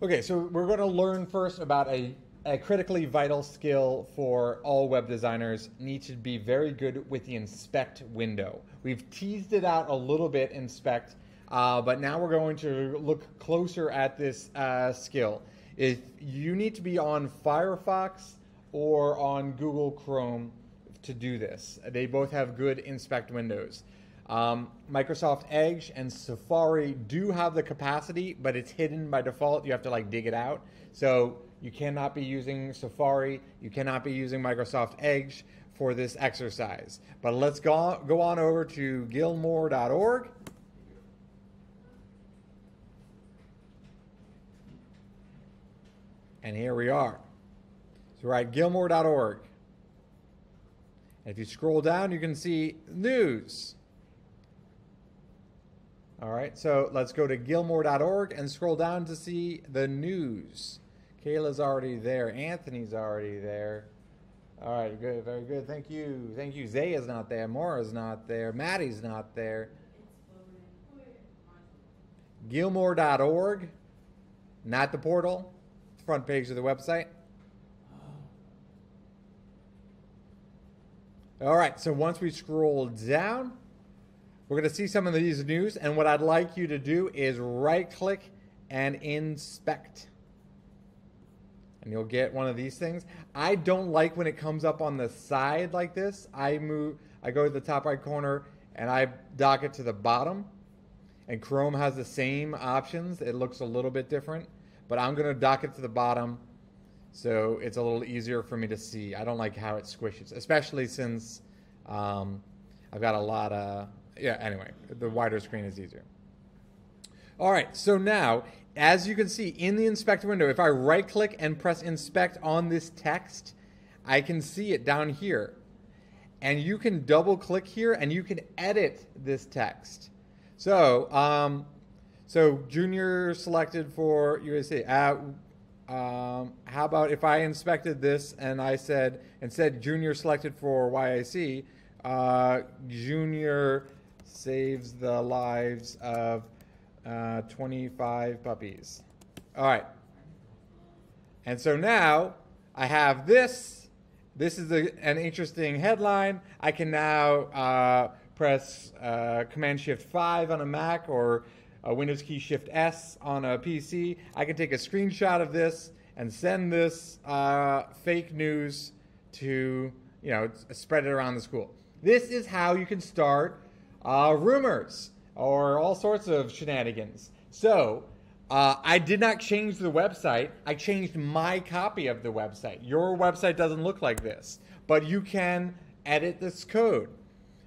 Okay, so we're going to learn first about a, a critically vital skill for all web designers need to be very good with the inspect window. We've teased it out a little bit in spect, uh, but now we're going to look closer at this uh, skill. If you need to be on Firefox or on Google Chrome to do this, they both have good inspect windows. Um, Microsoft Edge and Safari do have the capacity, but it's hidden by default. You have to like dig it out. So you cannot be using Safari. You cannot be using Microsoft Edge for this exercise. But let's go, go on over to gilmore.org. And here we are. So we're at gilmore.org. And if you scroll down, you can see news. All right, so let's go to gilmore.org and scroll down to see the news. Kayla's already there. Anthony's already there. All right, good, very good. Thank you. Thank you. Zaya's not there. Mora's not there. Maddie's not there. Gilmore.org, not the portal, front page of the website. All right, so once we scroll down, we're going to see some of these news, and what I'd like you to do is right click and inspect. And you'll get one of these things. I don't like when it comes up on the side like this. I move, I go to the top right corner and I dock it to the bottom. And Chrome has the same options. It looks a little bit different, but I'm going to dock it to the bottom so it's a little easier for me to see. I don't like how it squishes, especially since um, I've got a lot of yeah, anyway, the wider screen is easier. All right, so now, as you can see in the inspect window, if I right click and press inspect on this text, I can see it down here. And you can double click here and you can edit this text. So, um, so junior selected for USC. Uh, um, how about if I inspected this and I said, and said junior selected for YIC, uh, junior saves the lives of uh, 25 puppies. All right. And so now I have this. This is a, an interesting headline. I can now uh, press uh, Command Shift 5 on a Mac or Windows key Shift S on a PC. I can take a screenshot of this and send this uh, fake news to, you know, spread it around the school. This is how you can start uh, rumors or all sorts of shenanigans. So uh, I did not change the website. I changed my copy of the website. Your website doesn't look like this, but you can edit this code.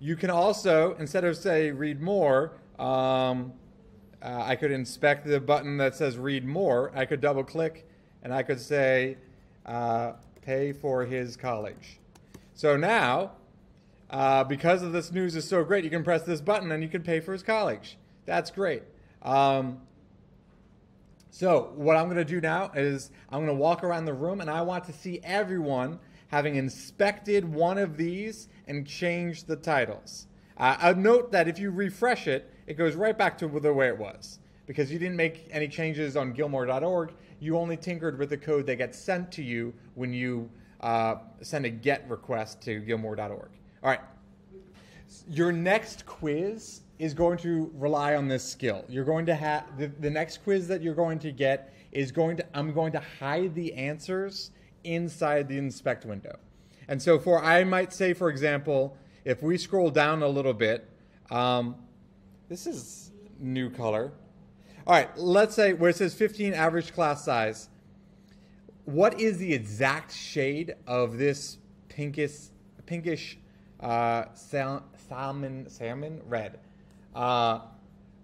You can also, instead of say read more, um, uh, I could inspect the button that says read more. I could double click and I could say uh, pay for his college. So now uh, because of this news is so great, you can press this button and you can pay for his college. That's great. Um, so what I'm going to do now is I'm going to walk around the room and I want to see everyone having inspected one of these and changed the titles. Uh, a note that if you refresh it, it goes right back to the way it was because you didn't make any changes on Gilmore.org. You only tinkered with the code that gets sent to you when you uh, send a GET request to Gilmore.org. All right. Your next quiz is going to rely on this skill. You're going to have the, the next quiz that you're going to get is going to I'm going to hide the answers inside the inspect window. And so for I might say, for example, if we scroll down a little bit, um, this is new color. All right, let's say where it says 15 average class size. What is the exact shade of this pinkish, pinkish uh, sal- salmon, salmon red. Uh,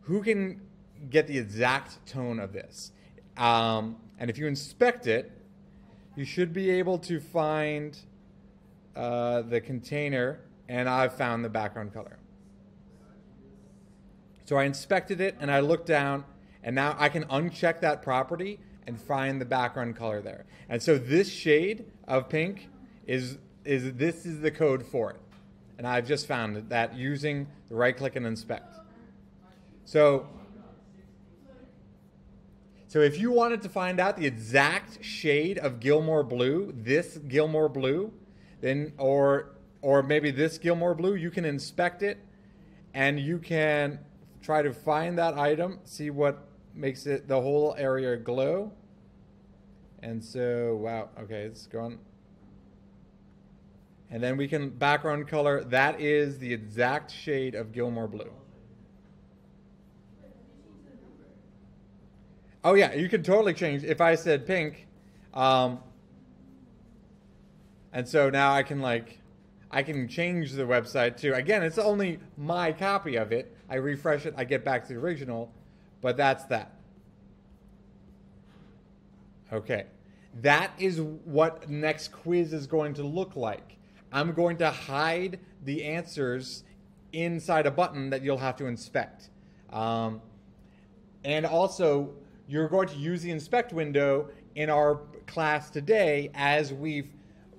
who can get the exact tone of this? Um, and if you inspect it, you should be able to find uh, the container, and I've found the background color. So I inspected it, and I looked down, and now I can uncheck that property and find the background color there. And so this shade of pink is is this is the code for it. And I've just found that using the right click and inspect. So, So if you wanted to find out the exact shade of Gilmore blue, this Gilmore blue, then or or maybe this Gilmore blue, you can inspect it and you can try to find that item, see what makes it the whole area glow. And so, wow, okay, it's going. And then we can background color. That is the exact shade of Gilmore blue. Oh yeah, you can totally change. If I said pink, um, and so now I can like, I can change the website too. Again, it's only my copy of it. I refresh it, I get back to the original, but that's that. Okay, that is what next quiz is going to look like. I'm going to hide the answers inside a button that you'll have to inspect. Um, and also, you're going to use the inspect window in our class today as we've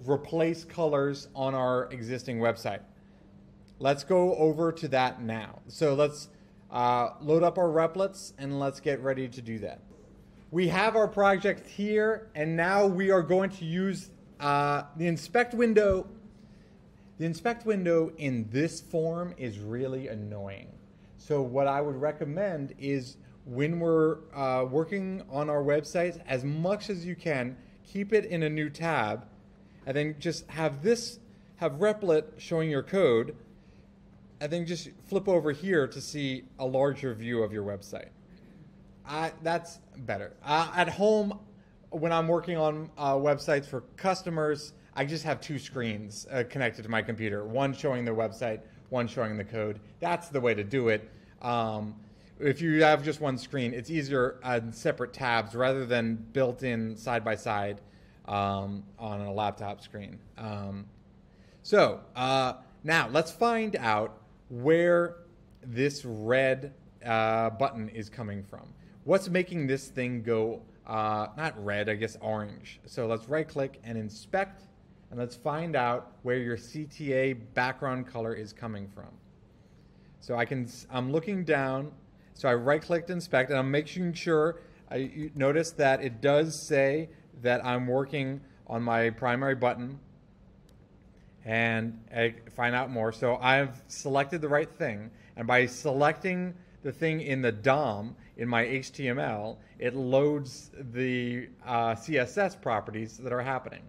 replaced colors on our existing website. Let's go over to that now. So let's uh, load up our Replits and let's get ready to do that. We have our project here and now we are going to use uh, the inspect window. The inspect window in this form is really annoying. So what I would recommend is when we're uh, working on our websites, as much as you can, keep it in a new tab, and then just have this, have Replit showing your code, and then just flip over here to see a larger view of your website. I, that's better. Uh, at home, when I'm working on uh, websites for customers, I just have two screens uh, connected to my computer, one showing the website, one showing the code. That's the way to do it. Um, if you have just one screen, it's easier on separate tabs rather than built in side by side um, on a laptop screen. Um, so uh, now let's find out where this red uh, button is coming from. What's making this thing go uh, not red, I guess orange? So let's right click and inspect and let's find out where your CTA background color is coming from. So I can, I'm looking down so I right clicked inspect and I'm making sure I notice that it does say that I'm working on my primary button and I find out more. So I've selected the right thing and by selecting the thing in the DOM in my HTML, it loads the uh, CSS properties that are happening.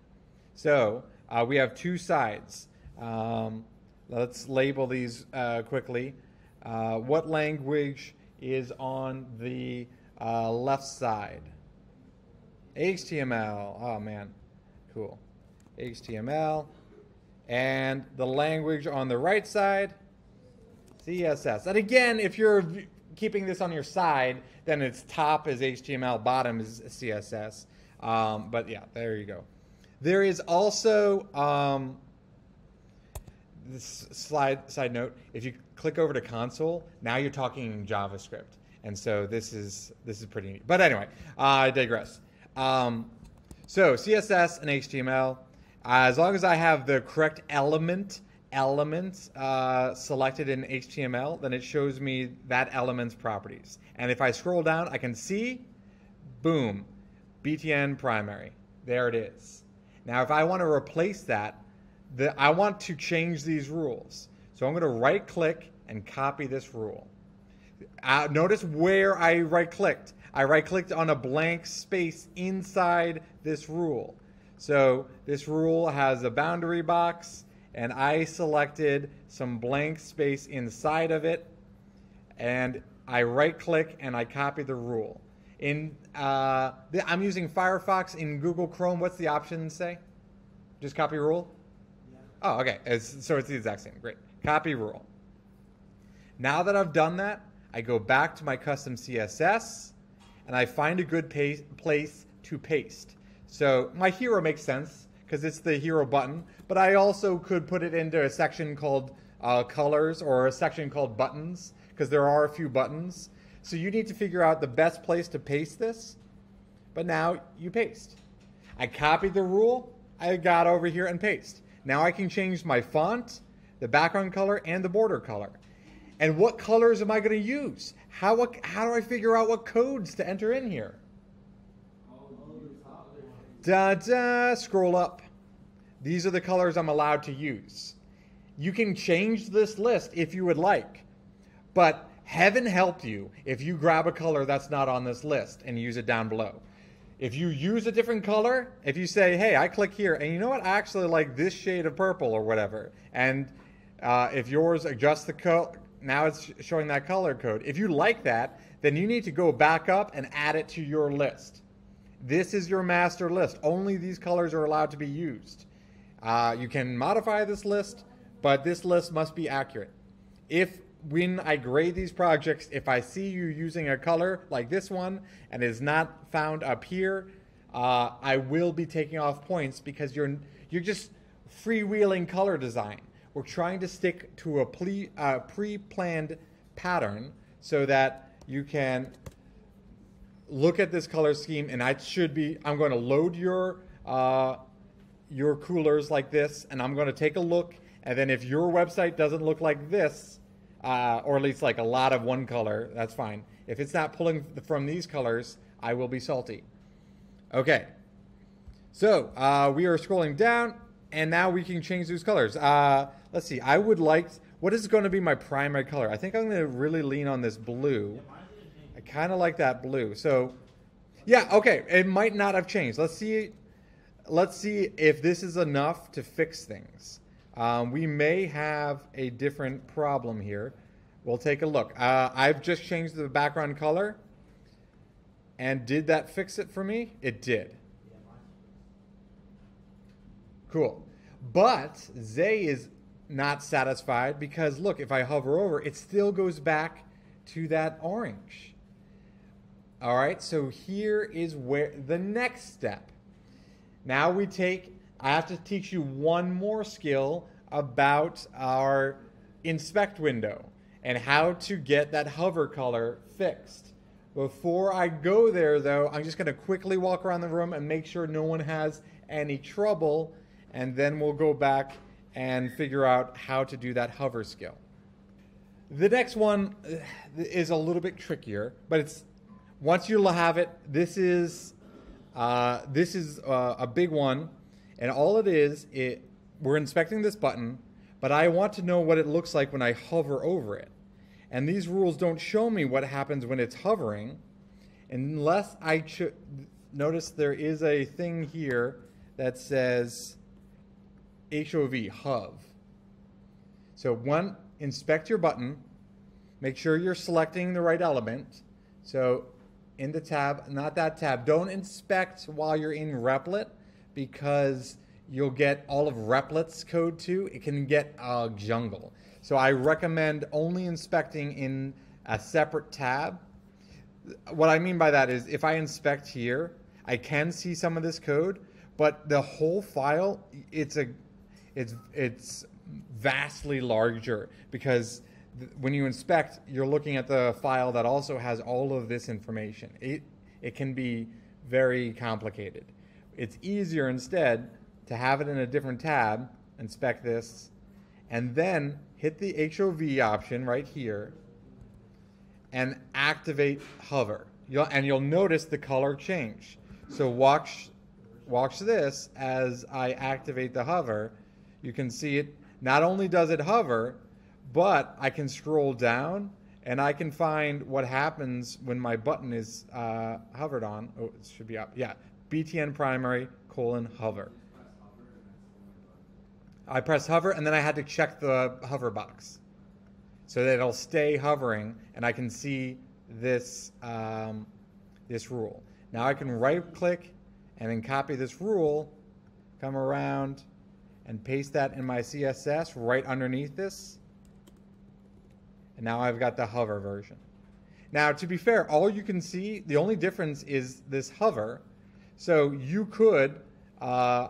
So uh, we have two sides. Um, let's label these uh, quickly. Uh, what language is on the uh, left side. HTML. Oh man, cool. HTML. And the language on the right side, CSS. And again, if you're keeping this on your side, then its top is HTML, bottom is CSS. Um, but yeah, there you go. There is also um, this slide side note. If you click over to console, now you're talking in JavaScript. And so this is this is pretty neat. But anyway, uh, I digress. Um, so CSS and HTML, uh, as long as I have the correct element element uh, selected in HTML, then it shows me that element's properties. And if I scroll down, I can see, boom, BTN primary. There it is. Now, if I want to replace that, the, I want to change these rules. So I'm going to right click and copy this rule. Uh, notice where I right clicked. I right clicked on a blank space inside this rule. So this rule has a boundary box and I selected some blank space inside of it and I right click and I copy the rule. In uh, I'm using Firefox in Google Chrome. What's the option say? Just copy rule? Yeah. Oh, okay. It's, so it's the exact same. Great. Copy rule. Now that I've done that, I go back to my custom CSS and I find a good place to paste. So my hero makes sense because it's the hero button, but I also could put it into a section called uh, colors or a section called buttons because there are a few buttons. So you need to figure out the best place to paste this. But now you paste. I copied the rule, I got over here and paste. Now I can change my font, the background color, and the border color. And what colors am I going to use? How, how do I figure out what codes to enter in here? Da da, scroll up. These are the colors I'm allowed to use. You can change this list if you would like, but heaven help you if you grab a color that's not on this list and use it down below. If you use a different color, if you say, hey, I click here, and you know what, I actually like this shade of purple or whatever, and uh, if yours adjusts the code, now it's showing that color code. If you like that, then you need to go back up and add it to your list. This is your master list. Only these colors are allowed to be used. Uh, you can modify this list, but this list must be accurate. If when I grade these projects, if I see you using a color like this one and is not found up here, uh, I will be taking off points because you're you're just freewheeling color design. We're trying to stick to a pre, uh, pre-planned pattern so that you can look at this color scheme and I should be, I'm going to load your, uh, your Coolors like this and I'm going to take a look and then if your website doesn't look like this, uh, or at least like a lot of one color, that's fine. If it's not pulling from these colors, I will be salty. Okay, so uh, we are scrolling down and now we can change those colors. Uh, let's see, I would like, what is going to be my primary color? I think I'm going to really lean on this blue. I kind of like that blue. So, yeah, okay, it might not have changed. Let's see, let's see if this is enough to fix things. Um, we may have a different problem here. We'll take a look. Uh, I've just changed the background color. And did that fix it for me? It did. Cool. But Zay is not satisfied because look, if I hover over, it still goes back to that orange. All right, so here is where the next step. Now we take, I have to teach you one more skill about our inspect window and how to get that hover color fixed. Before I go there though, I'm just gonna quickly walk around the room and make sure no one has any trouble and then we'll go back and figure out how to do that hover skill. The next one uh, is a little bit trickier, but it's once you have it, this is uh, this is uh, a big one, and all it is, it we're inspecting this button, but I want to know what it looks like when I hover over it. And these rules don't show me what happens when it's hovering, unless I notice there is a thing here that says HOV, HOV. So one, inspect your button. Make sure you're selecting the right element. So in the tab, not that tab. Don't inspect while you're in Replit because you'll get all of Replit's code too. It can get a jungle. So I recommend only inspecting in a separate tab. What I mean by that is if I inspect here, I can see some of this code, but the whole file, it's a it's it's vastly larger because when you inspect, you're looking at the file that also has all of this information. It it can be very complicated. It's easier instead to have it in a different tab, inspect this, and then hit the HOV option right here and activate hover. You'll, and you'll notice the color change. So watch, watch this as I activate the hover you can see it. Not only does it hover, but I can scroll down and I can find what happens when my button is uh, hovered on. Oh, it should be up. Yeah, BTN primary colon hover. I press hover and then I had to check the hover box so that it'll stay hovering and I can see this, um, this rule. Now I can right click and then copy this rule, come around, and paste that in my CSS right underneath this. And now I've got the hover version. Now, to be fair, all you can see, the only difference is this hover. So you could, uh,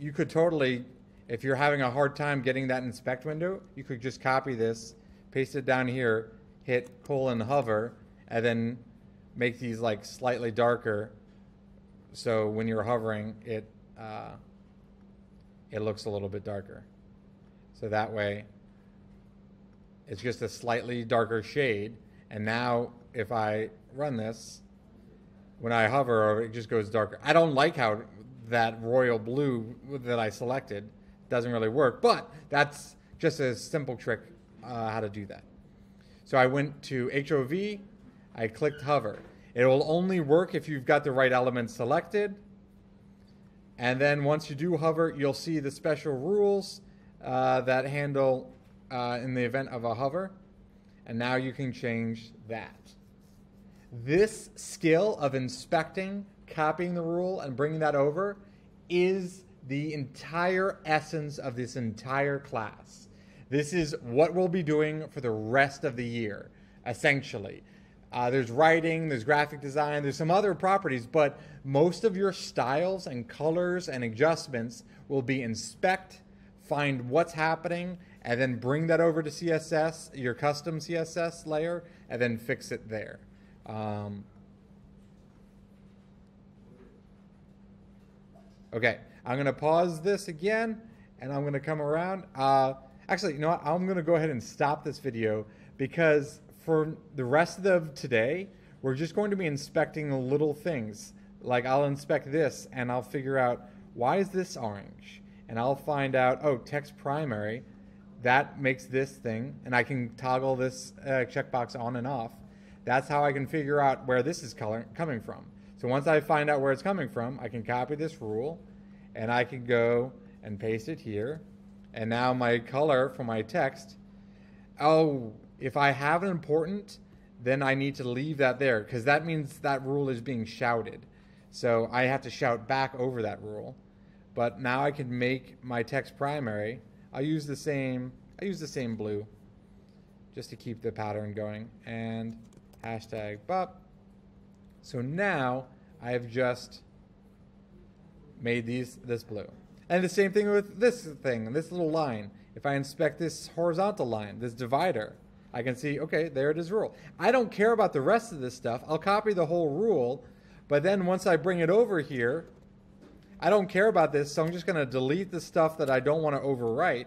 you could totally, if you're having a hard time getting that inspect window, you could just copy this, paste it down here, hit colon hover, and then make these like slightly darker. So when you're hovering, it uh, it looks a little bit darker. So that way, it's just a slightly darker shade. And now if I run this, when I hover over it, just goes darker. I don't like how that royal blue that I selected. Doesn't really work, but that's just a simple trick uh, how to do that. So I went to HOV, I clicked hover. It will only work if you've got the right element selected. And then once you do hover, you'll see the special rules uh, that handle uh, in the event of a hover. And now you can change that. This skill of inspecting, copying the rule, and bringing that over is the entire essence of this entire class. This is what we'll be doing for the rest of the year, essentially. Uh, there's writing, there's graphic design, there's some other properties, but most of your styles and colors and adjustments will be inspect, find what's happening, and then bring that over to CSS, your custom CSS layer, and then fix it there. Um, okay, I'm going to pause this again, and I'm going to come around. Uh, actually, you know what? I'm going to go ahead and stop this video because for the rest of today, we're just going to be inspecting little things. Like I'll inspect this, and I'll figure out why is this orange? And I'll find out, oh, text primary, that makes this thing, and I can toggle this uh, checkbox on and off. That's how I can figure out where this is color coming from. So once I find out where it's coming from, I can copy this rule and I can go and paste it here. And now my color for my text, oh, if I have an important, then I need to leave that there because that means that rule is being shouted. So I have to shout back over that rule. But now I can make my text primary. I'll use the same, I use the same blue just to keep the pattern going. And hashtag bup. So now I've just made these this blue. And the same thing with this thing, this little line. If I inspect this horizontal line, this divider, I can see, okay, there it is rule. I don't care about the rest of this stuff. I'll copy the whole rule, but then once I bring it over here, I don't care about this, so I'm just going to delete the stuff that I don't want to overwrite.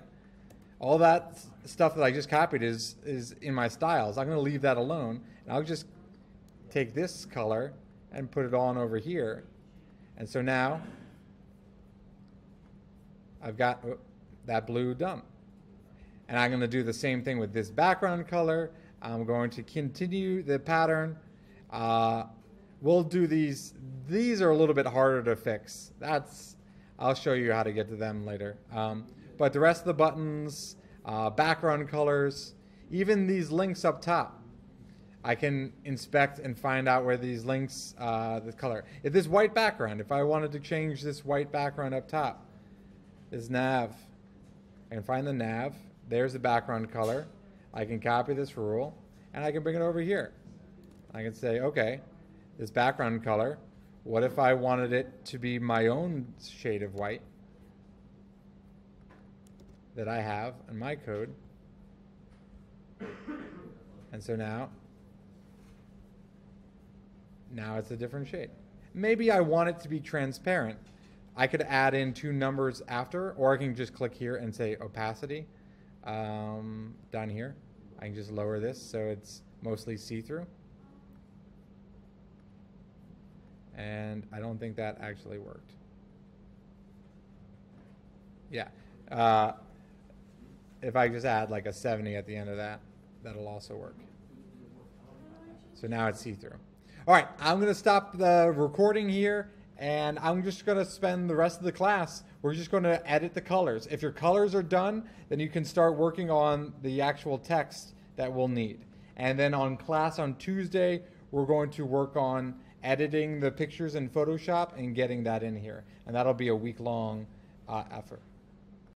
All that stuff that I just copied is, is in my styles. I'm going to leave that alone. And I'll just take this color and put it on over here. And so now I've got oh, that blue done. And I'm going to do the same thing with this background color. I'm going to continue the pattern. Uh, we'll do these. These are a little bit harder to fix. That's I'll show you how to get to them later. Um, but the rest of the buttons, uh, background colors, even these links up top, I can inspect and find out where these links, uh, the color. If this white background, if I wanted to change this white background up top, this nav, I can find the nav. There's the background color. I can copy this rule, and I can bring it over here. I can say, okay, this background color, what if I wanted it to be my own shade of white that I have in my code? And so now now it's a different shade. Maybe I want it to be transparent. I could add in two numbers after, or I can just click here and say opacity um, down here. I can just lower this so it's mostly see-through. And I don't think that actually worked. Yeah. Uh, if I just add like a 70 at the end of that, that'll also work. So now it's see-through. All right, I'm going to stop the recording here and I'm just going to spend the rest of the class. We're just going to edit the colors. If your colors are done, then you can start working on the actual text that we'll need. And then on class on Tuesday, we're going to work on editing the pictures in Photoshop and getting that in here. And that'll be a week long uh, effort.